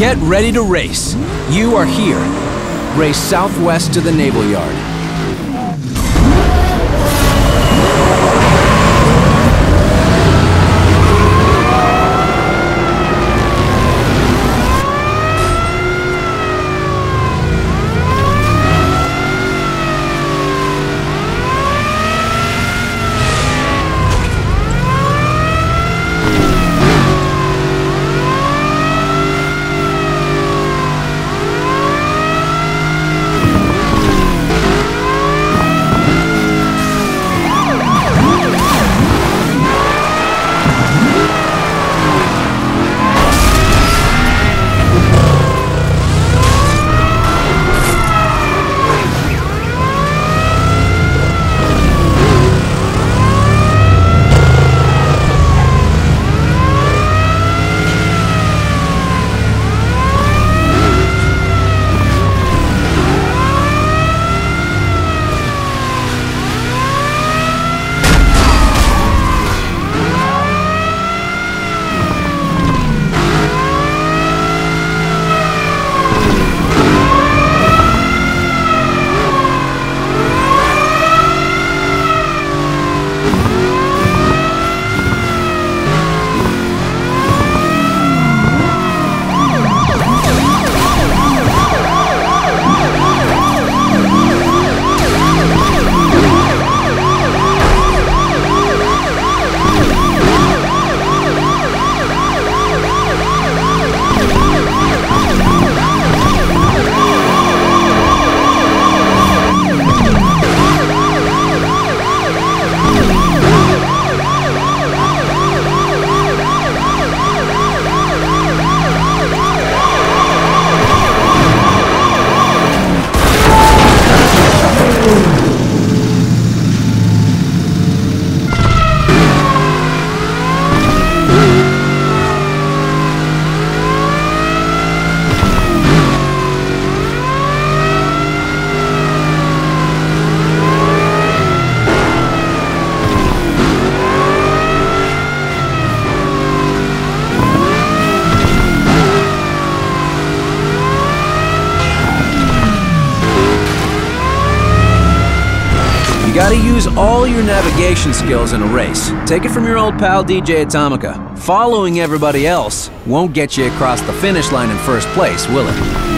Get ready to race. You are here. Race southwest to the Naval Yard. Skills in a race. Take it from your old pal DJ Atomika. Following everybody else won't get you across the finish line in first place, will it?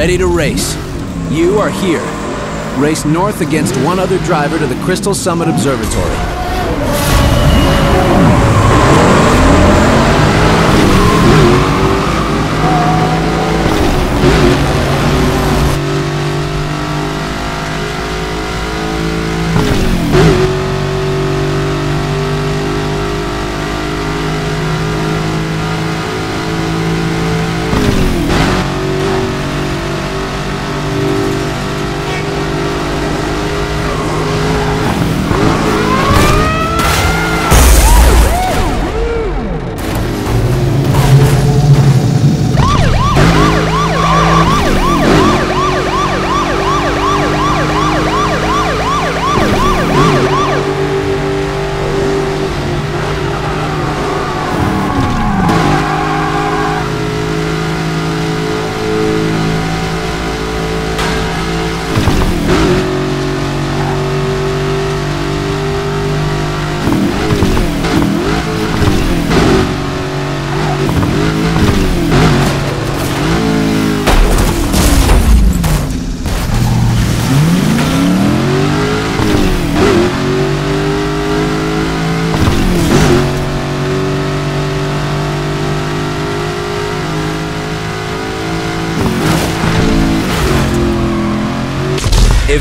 Ready to race. You are here. Race north against one other driver to the Crystal Summit Observatory.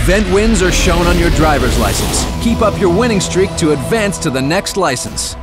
Event wins are shown on your driver's license. Keep up your winning streak to advance to the next license.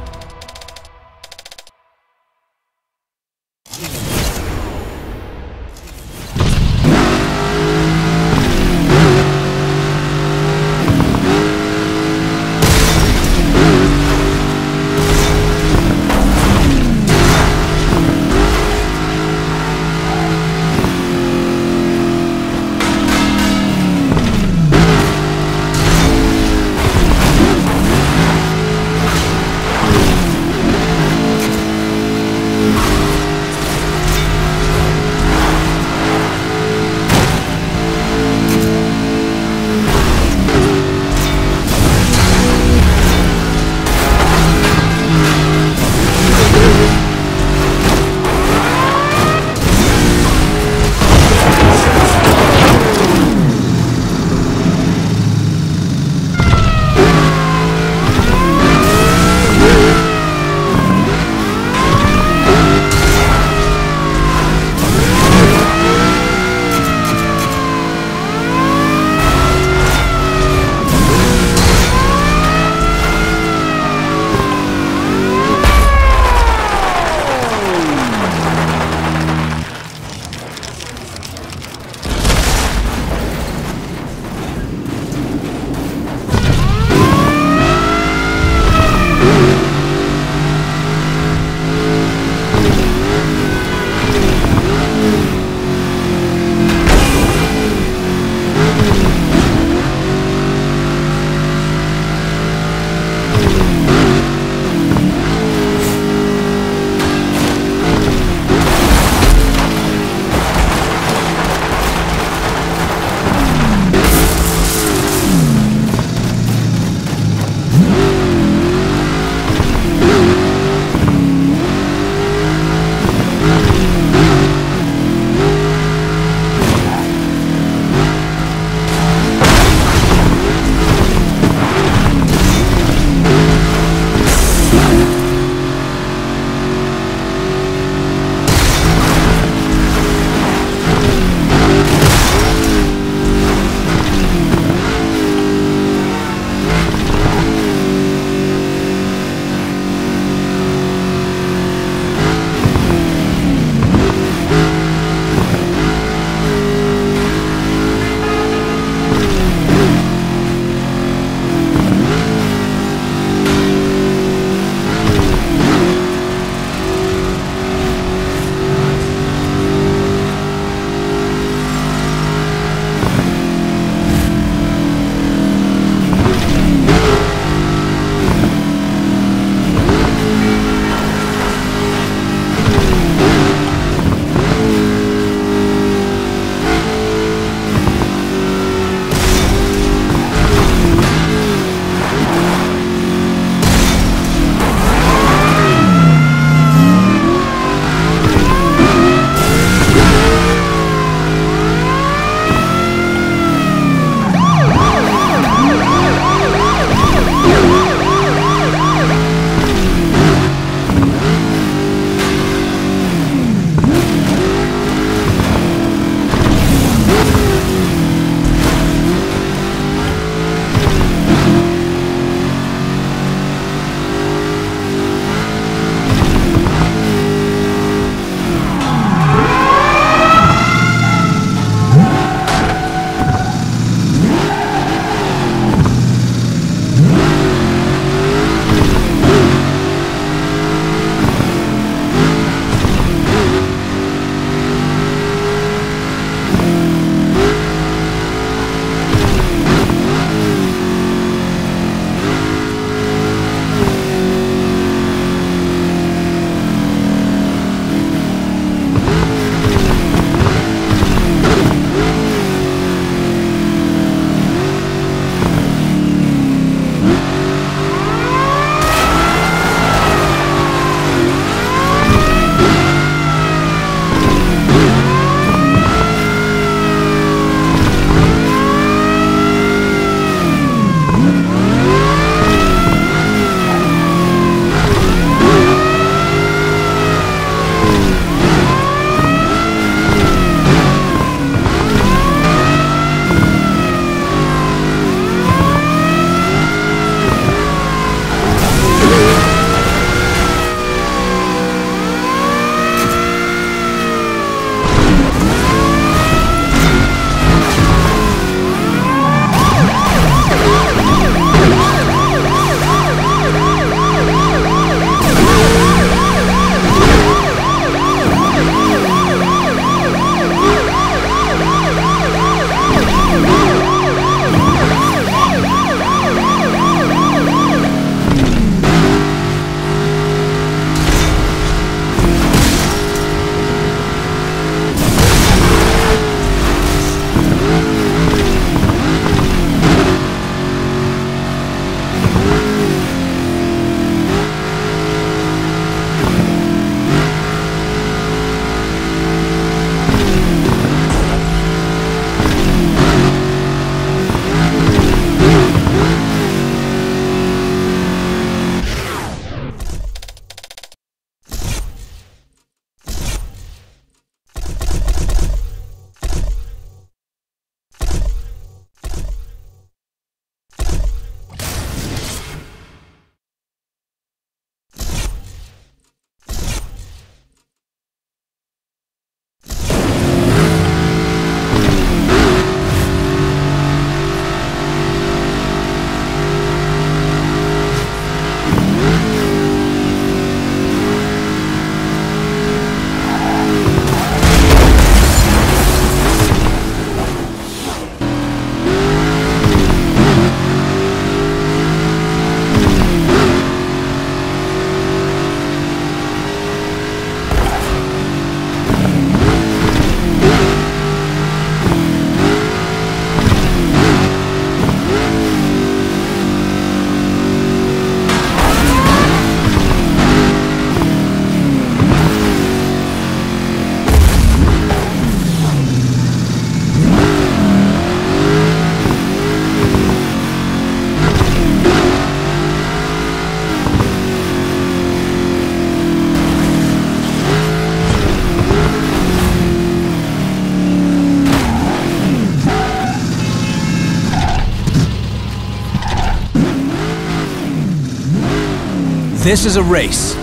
This is a race.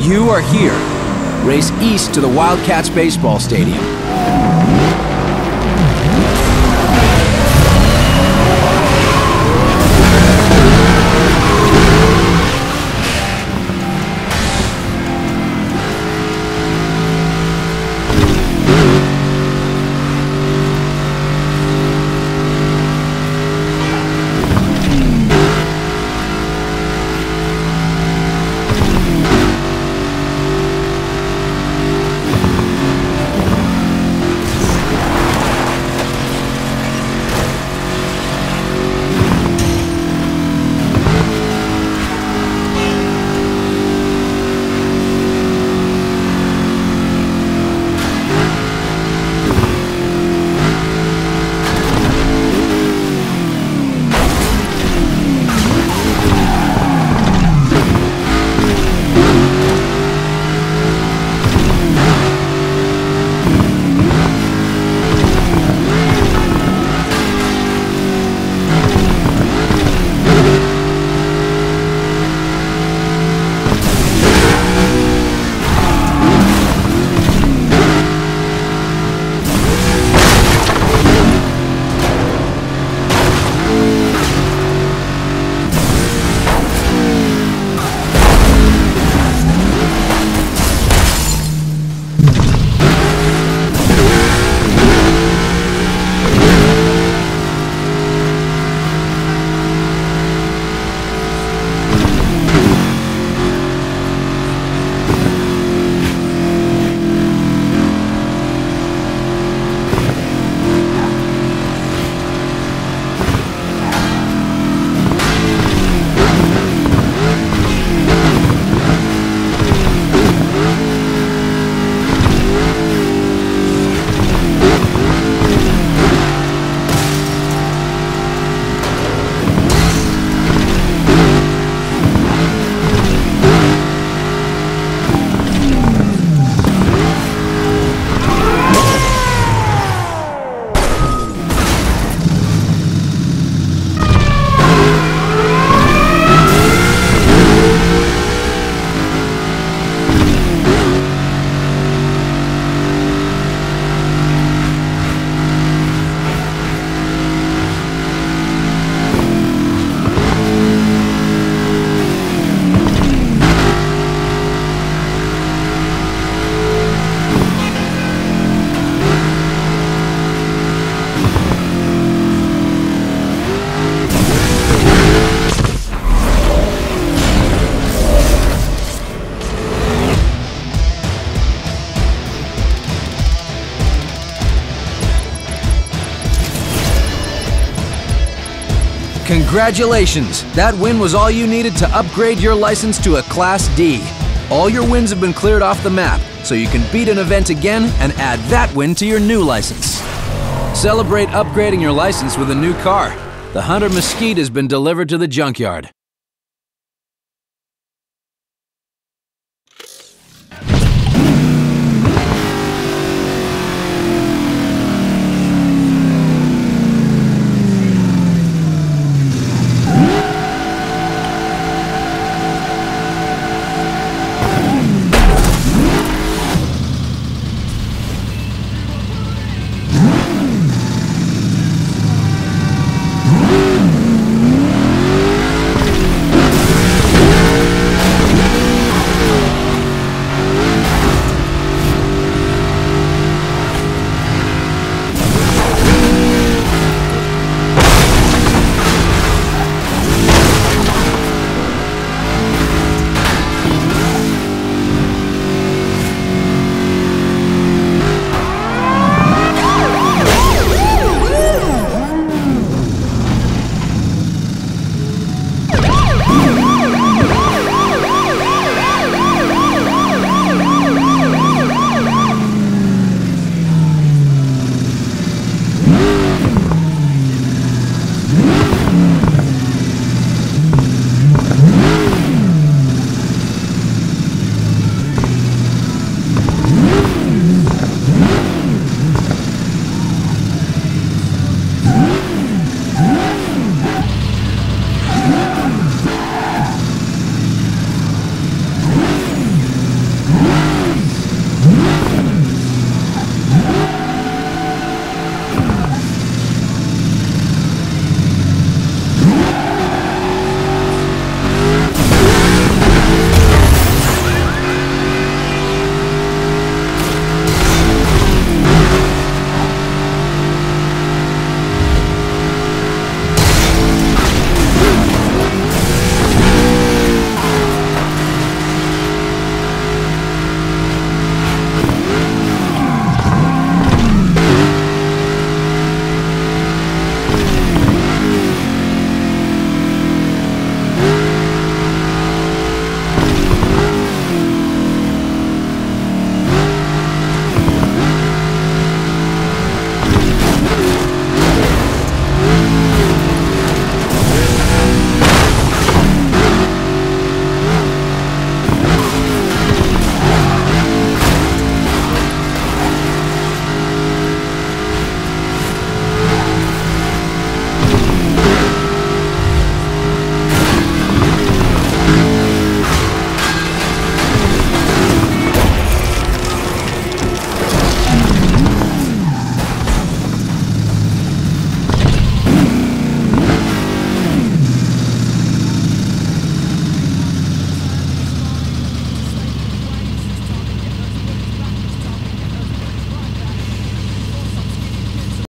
You are here. Race east to the Wildcats baseball stadium. Congratulations! That win was all you needed to upgrade your license to a Class D. All your wins have been cleared off the map, so you can beat an event again and add that win to your new license. Celebrate upgrading your license with a new car. The Hunter Mesquite has been delivered to the junkyard.